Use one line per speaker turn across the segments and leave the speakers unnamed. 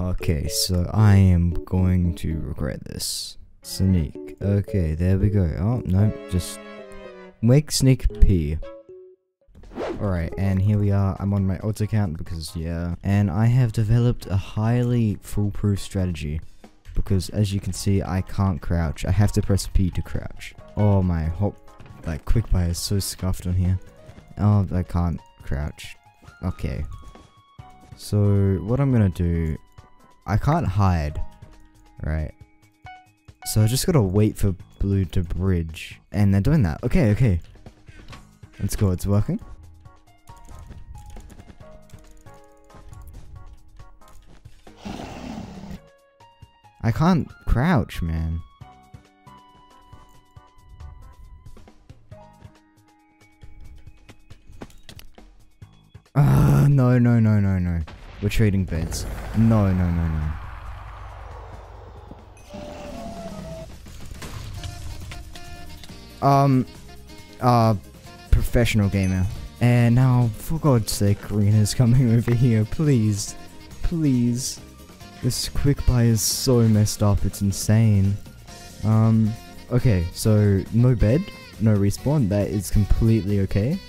Okay, so I am going to regret this. Sneak. Okay, there we go. Oh, no, just make sneak P. Alright, and here we are. I'm on my auto account because, yeah. And I have developed a highly foolproof strategy. Because, as you can see, I can't crouch. I have to press P to crouch. Oh, my hop, like, quick buy is so scuffed on here. Oh, I can't crouch. Okay. So, what I'm gonna do... I can't hide. Right. So I just gotta wait for blue to bridge. And they're doing that. Okay, okay. Let's go, it's working. I can't crouch, man. No, no, no, no, no. We're trading beds. No, no, no, no. Um, uh, professional gamer. And now, for God's sake, Karina's coming over here. Please. Please. This quick buy is so messed up, it's insane. Um, okay, so no bed, no respawn, that is completely okay.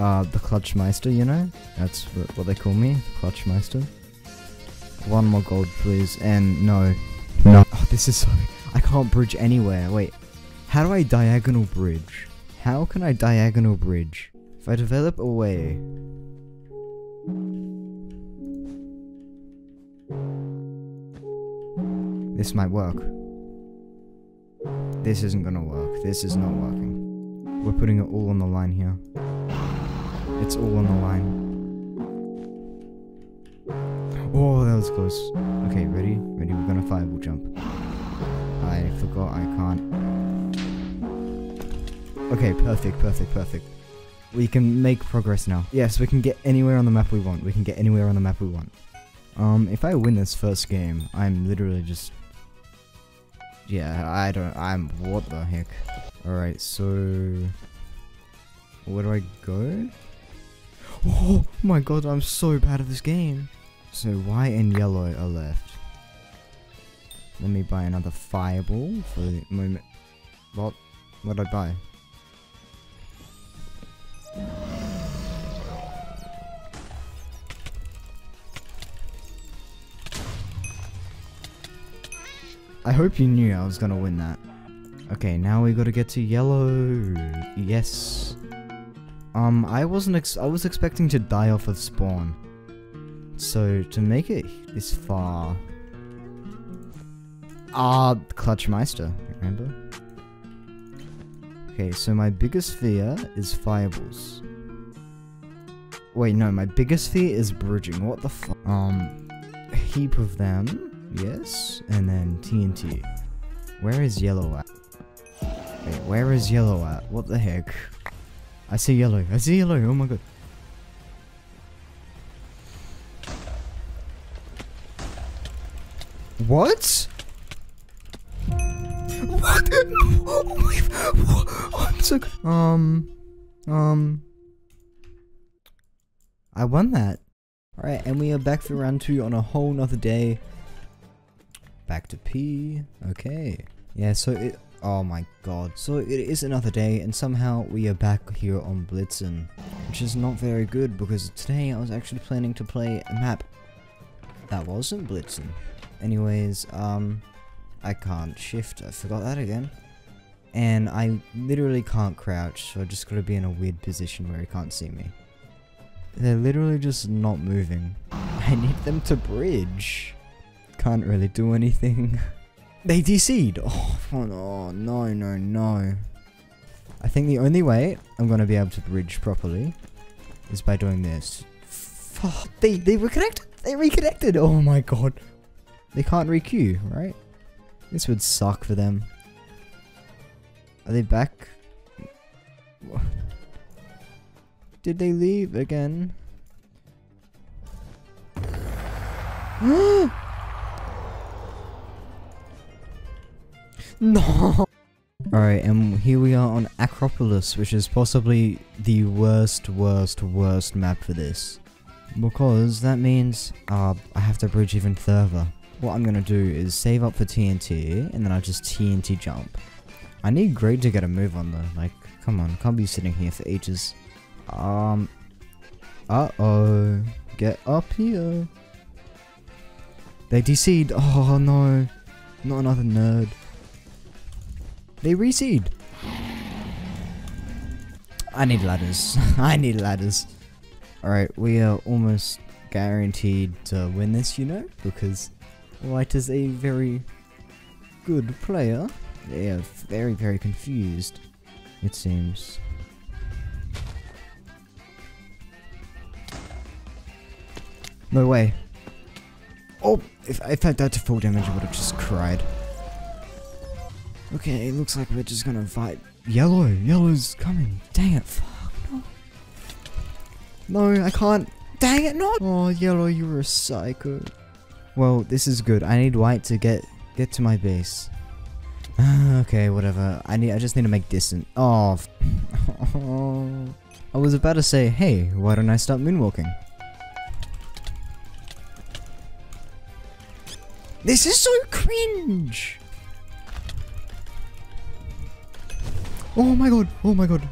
Uh, the Clutchmeister, you know? That's what, what they call me, the Clutchmeister. One more gold, please, and no. No. Oh, this is so... I can't bridge anywhere, wait. How do I diagonal bridge? How can I diagonal bridge? If I develop a way... This might work. This isn't gonna work. This is not working. We're putting it all on the line here. It's all on the line. Oh, that was close. Okay, ready? Ready? We're gonna fireball jump. I forgot I can't. Okay, perfect, perfect, perfect. We can make progress now. Yes, we can get anywhere on the map we want. We can get anywhere on the map we want. Um, if I win this first game, I'm literally just... Yeah, I don't... I'm... What the heck? Alright, so... Where do I go? Oh my god, I'm so bad at this game. So white and yellow are left. Let me buy another fireball for the moment. What? What did I buy? I hope you knew I was gonna win that. Okay, now we gotta get to yellow. Yes. Um, I wasn't ex I was expecting to die off of spawn. So, to make it this far... Ah, Clutchmeister, remember? Okay, so my biggest fear is fireballs. Wait, no, my biggest fear is bridging. What the fuck? Um, a heap of them. Yes, and then TNT. Where is yellow at? Wait, where is yellow at? What the heck? I see yellow. I see yellow. Oh my god. What? What? Oh, I'm so. Um, um, I won that. Alright, and we are back for round two on a whole nother day. Back to P. Okay. Yeah, so it... Oh my god. So it is another day, and somehow we are back here on Blitzen. Which is not very good, because today I was actually planning to play a map that wasn't Blitzen. Anyways, um... I can't shift. I forgot that again. And I literally can't crouch, so I just gotta be in a weird position where he can't see me. They're literally just not moving. I need them to bridge. Can't really do anything. they DC'd. Oh, no, no, no, no. I think the only way I'm gonna be able to bridge properly is by doing this. Fuck, they, they reconnected. They reconnected. Oh my god. They can't requeue, right? This would suck for them. Are they back? Did they leave again? no! Alright, and here we are on Acropolis, which is possibly the worst, worst, worst map for this. Because that means uh, I have to bridge even further. What I'm gonna do is save up for TNT, and then I'll just TNT jump. I need Great to get a move on though, like, come on, can't be sitting here for ages. Um, uh-oh, get up here. They DC'd, oh no, not another nerd. They reseed. I need ladders. I need ladders. Alright, we are almost guaranteed to win this, you know, because White is a very good player. They are very, very confused, it seems. No way. Oh, if, if I died to full damage, I would have just cried. Okay, it looks like we're just gonna fight. Yellow! Yellow's coming! Dang it, fuck, no. No, I can't. Dang it, not! Oh, Yellow, you were a psycho. Well, this is good. I need White to get get to my base. Ah, okay, whatever. I need. I just need to make distance. Oh, I was about to say, hey, why don't I start moonwalking? This is so cringe! Oh my god, oh my god.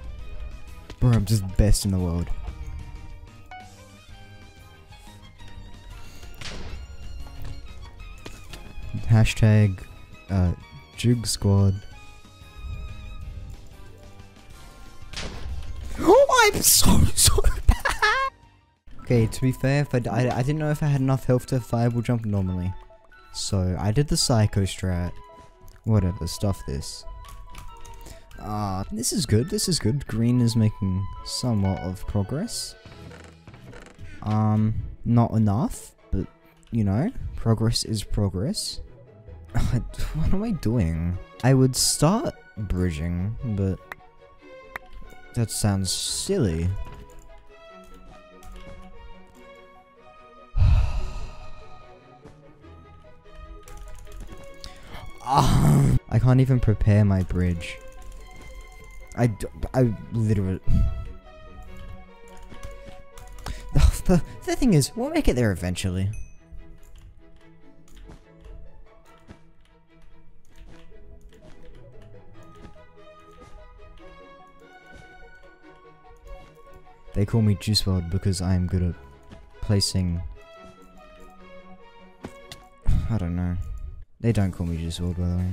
Bro, I'm just best in the world. Hashtag, uh, Jug Squad. Oh, I'm so, so bad! Okay, to be fair, I, I, I didn't know if I had enough health to fireball jump normally. So, I did the Psycho strat. Whatever, stuff this. Ah, this is good, this is good. Green is making somewhat of progress. Um, not enough, but, you know, progress is progress. what am I doing? I would start bridging, but that sounds silly. I can't even prepare my bridge. I, I literally... The, the thing is, we'll make it there eventually. They call me Juice WRLD because I am good at placing... I don't know. They don't call me Juice WRLD by the way.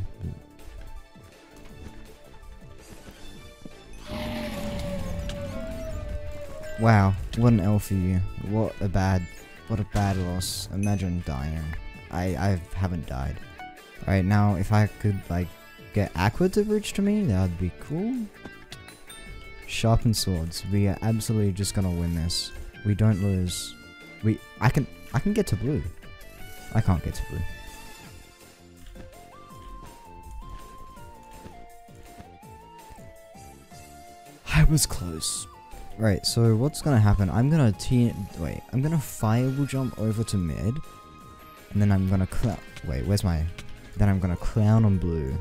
Wow, what an L for you. What a bad, what a bad loss. Imagine dying. I, I haven't died. Alright, now if I could like get Aqua to bridge to me, that would be cool. Sharpened swords. We are absolutely just gonna win this. We don't lose. We, I can, I can get to blue. I can't get to blue. I was close. Right, so what's gonna happen? I'm gonna T wait, I'm gonna fireball jump over to mid, and then I'm gonna clown. Wait, where's my? Then I'm gonna clown on blue.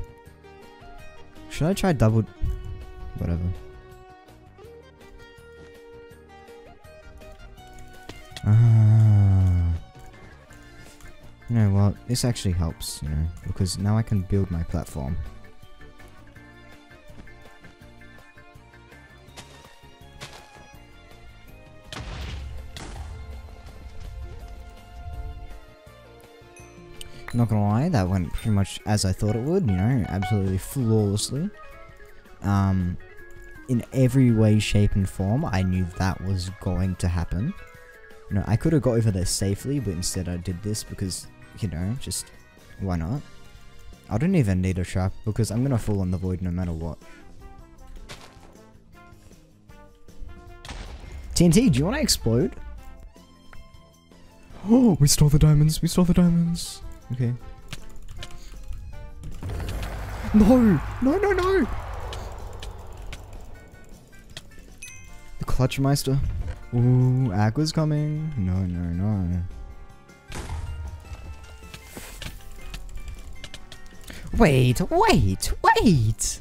Should I try double? Whatever. Ah. You know what? This actually helps, you know, because now I can build my platform. Not gonna lie, that went pretty much as I thought it would, you know, absolutely flawlessly. Um, in every way, shape, and form, I knew that was going to happen. You know, I could have got over there safely, but instead I did this because, you know, just, why not? I don't even need a trap, because I'm gonna fall on the void no matter what. TNT, do you want to explode? Oh, we stole the diamonds, we stole the diamonds. Okay. No! No, no, no! The Clutchmeister. Ooh, Aqua's coming. No, no, no. Wait, wait, wait!